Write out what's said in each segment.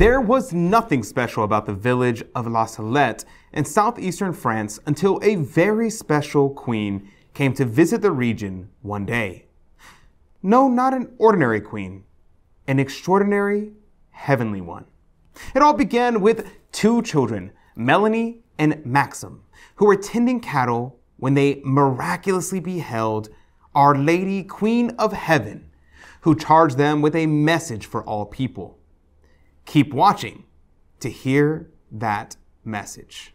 There was nothing special about the village of La Salette in southeastern France until a very special queen came to visit the region one day. No, not an ordinary queen, an extraordinary heavenly one. It all began with two children, Melanie and Maxim, who were tending cattle when they miraculously beheld Our Lady, Queen of Heaven, who charged them with a message for all people. Keep watching to hear that message.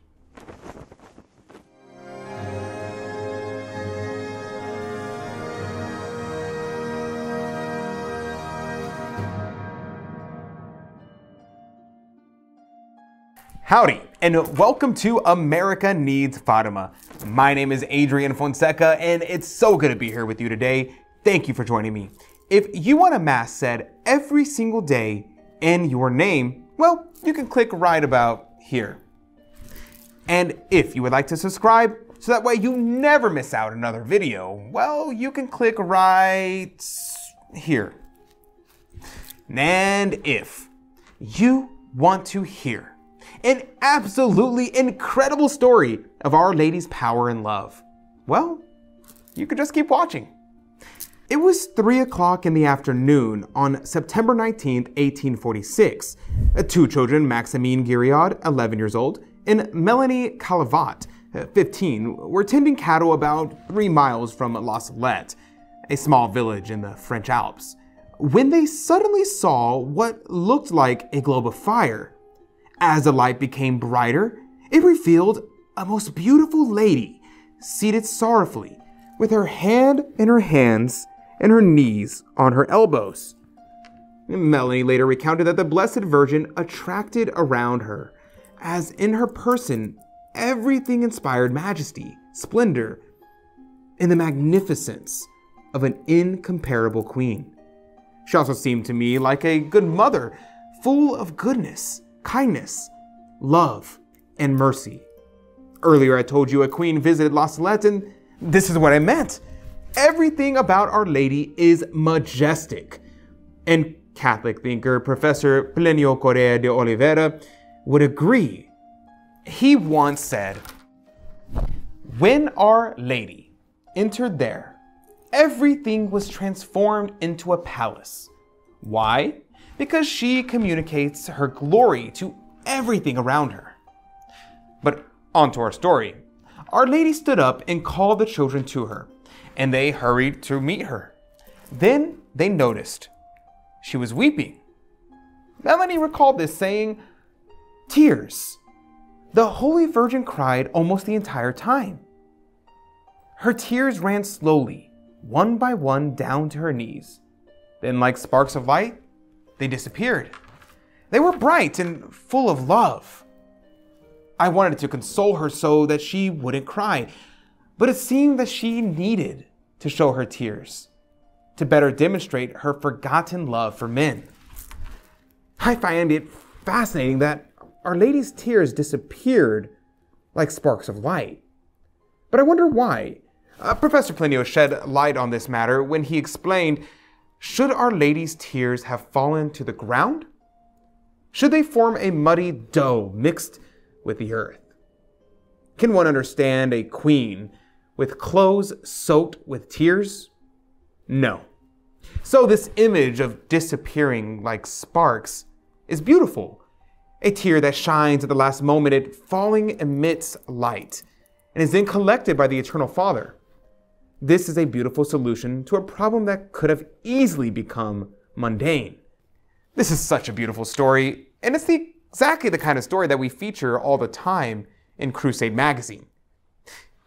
Howdy, and welcome to America Needs Fatima. My name is Adrien Fonseca, and it's so good to be here with you today. Thank you for joining me. If you want a mass said every single day and your name, well, you can click right about here. And if you would like to subscribe, so that way you never miss out another video, well, you can click right here. And if you want to hear an absolutely incredible story of Our Lady's power and love, well, you could just keep watching. It was 3 o'clock in the afternoon on September 19, 1846. Uh, two children, Maximin Giraud, 11 years old, and Melanie Calavat, uh, 15, were tending cattle about three miles from La Salette, a small village in the French Alps, when they suddenly saw what looked like a globe of fire. As the light became brighter, it revealed a most beautiful lady seated sorrowfully, with her hand in her hands and her knees on her elbows. Melanie later recounted that the Blessed Virgin attracted around her, as in her person everything inspired majesty, splendor, and the magnificence of an incomparable queen. She also seemed to me like a good mother, full of goodness, kindness, love, and mercy. Earlier, I told you a queen visited La Salette, and this is what I meant everything about Our Lady is majestic. And Catholic thinker Professor Plinio Correa de Oliveira would agree. He once said, When Our Lady entered there, everything was transformed into a palace. Why? Because she communicates her glory to everything around her. But on to our story. Our Lady stood up and called the children to her and they hurried to meet her. Then they noticed she was weeping. Melanie recalled this, saying, Tears. The Holy Virgin cried almost the entire time. Her tears ran slowly, one by one, down to her knees. Then, like sparks of light, they disappeared. They were bright and full of love. I wanted to console her so that she wouldn't cry, but it seemed that she needed to show her tears, to better demonstrate her forgotten love for men. I find it fascinating that Our Lady's tears disappeared like sparks of light. But I wonder why. Uh, Professor Plinio shed light on this matter when he explained Should Our Lady's tears have fallen to the ground? Should they form a muddy dough mixed with the earth? Can one understand a queen with clothes soaked with tears? No. So, this image of disappearing like sparks is beautiful. A tear that shines at the last moment, it falling emits light and is then collected by the Eternal Father. This is a beautiful solution to a problem that could have easily become mundane. This is such a beautiful story, and it's the, exactly the kind of story that we feature all the time in Crusade Magazine.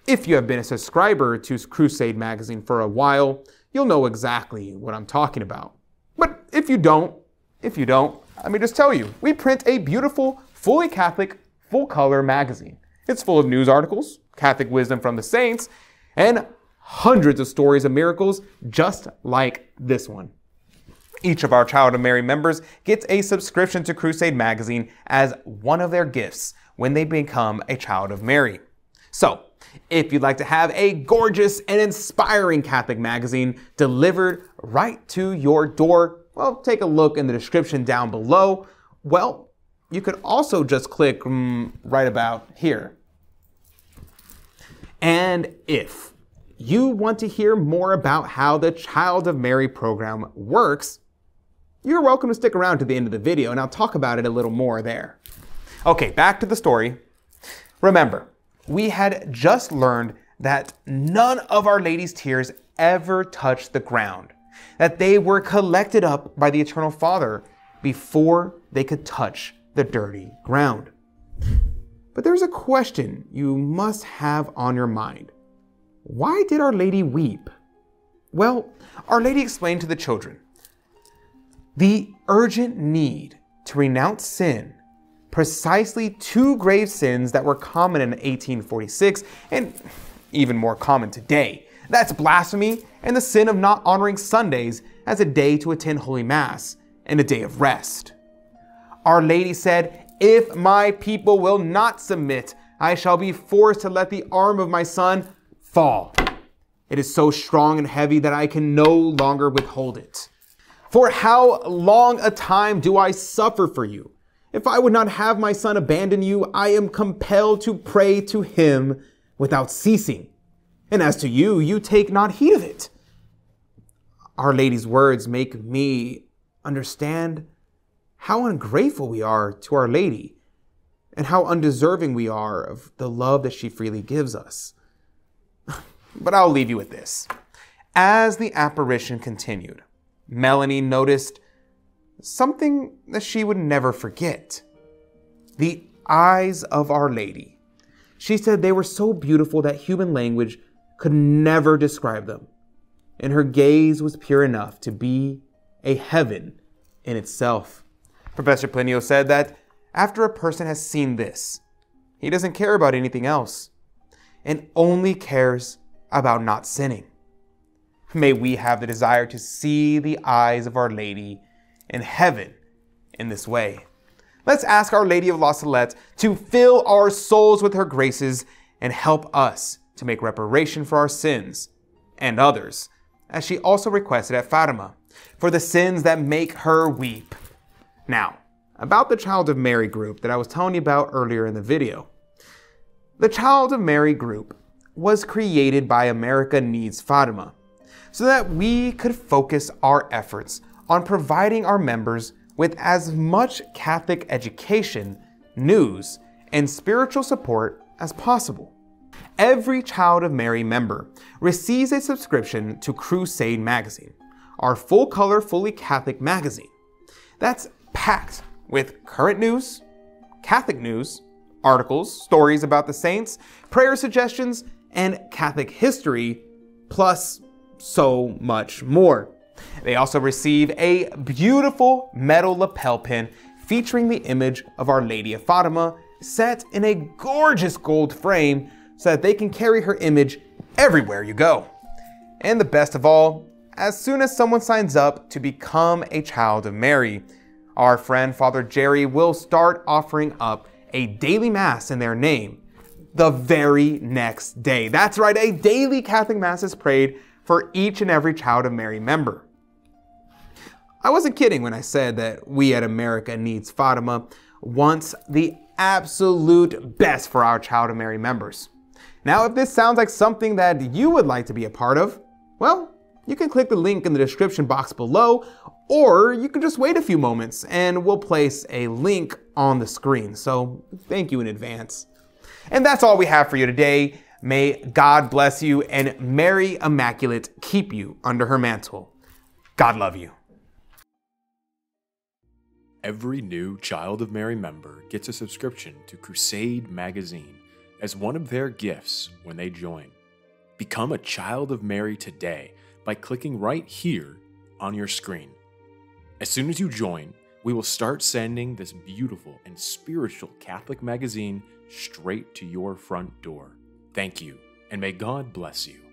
If you have been a subscriber to Crusade Magazine for a while, you'll know exactly what I'm talking about. But if you don't, if you don't, let me just tell you, we print a beautiful, fully Catholic, full color magazine. It's full of news articles, Catholic wisdom from the saints, and hundreds of stories of miracles just like this one. Each of our Child of Mary members gets a subscription to Crusade Magazine as one of their gifts when they become a Child of Mary. So, if you'd like to have a gorgeous and inspiring Catholic magazine delivered right to your door, well, take a look in the description down below. Well, you could also just click mm, right about here. And if you want to hear more about how the Child of Mary program works, you're welcome to stick around to the end of the video and I'll talk about it a little more there. Okay, back to the story. Remember, we had just learned that none of Our Lady's tears ever touched the ground, that they were collected up by the Eternal Father before they could touch the dirty ground. But there's a question you must have on your mind. Why did Our Lady weep? Well, Our Lady explained to the children the urgent need to renounce sin, precisely two grave sins that were common in 1846 and even more common today. That's blasphemy and the sin of not honoring Sundays as a day to attend Holy Mass and a day of rest. Our Lady said, If my people will not submit, I shall be forced to let the arm of my son fall. It is so strong and heavy that I can no longer withhold it. For how long a time do I suffer for you? If I would not have my son abandon you, I am compelled to pray to him without ceasing. And as to you, you take not heed of it. Our Lady's words make me understand how ungrateful we are to Our Lady and how undeserving we are of the love that she freely gives us. but I'll leave you with this. As the apparition continued, Melanie noticed something that she would never forget the eyes of Our Lady. She said they were so beautiful that human language could never describe them, and her gaze was pure enough to be a heaven in itself. Professor Plinio said that after a person has seen this, he doesn't care about anything else and only cares about not sinning. May we have the desire to see the eyes of Our Lady in heaven in this way. Let's ask Our Lady of La Salette to fill our souls with her graces and help us to make reparation for our sins and others, as she also requested at Fatima, for the sins that make her weep. Now, about the Child of Mary group that I was telling you about earlier in the video. The Child of Mary group was created by America Needs Fatima so that we could focus our efforts on providing our members with as much Catholic education, news, and spiritual support as possible. Every Child of Mary member receives a subscription to Crusade Magazine, our full color, fully Catholic magazine. That's packed with current news, Catholic news, articles, stories about the saints, prayer suggestions, and Catholic history, plus so much more. They also receive a beautiful metal lapel pin featuring the image of Our Lady of Fatima set in a gorgeous gold frame so that they can carry her image everywhere you go. And the best of all, as soon as someone signs up to become a child of Mary, our friend Father Jerry will start offering up a daily Mass in their name the very next day. That's right, a daily Catholic Mass is prayed for each and every Child of Mary member. I wasn't kidding when I said that we at America Needs Fatima wants the absolute best for our Child of Mary members. Now, if this sounds like something that you would like to be a part of, well, you can click the link in the description box below, or you can just wait a few moments and we'll place a link on the screen. So thank you in advance. And that's all we have for you today. May God bless you and Mary Immaculate keep you under her mantle. God love you. Every new Child of Mary member gets a subscription to Crusade Magazine as one of their gifts when they join. Become a Child of Mary today by clicking right here on your screen. As soon as you join, we will start sending this beautiful and spiritual Catholic magazine straight to your front door. Thank you, and may God bless you.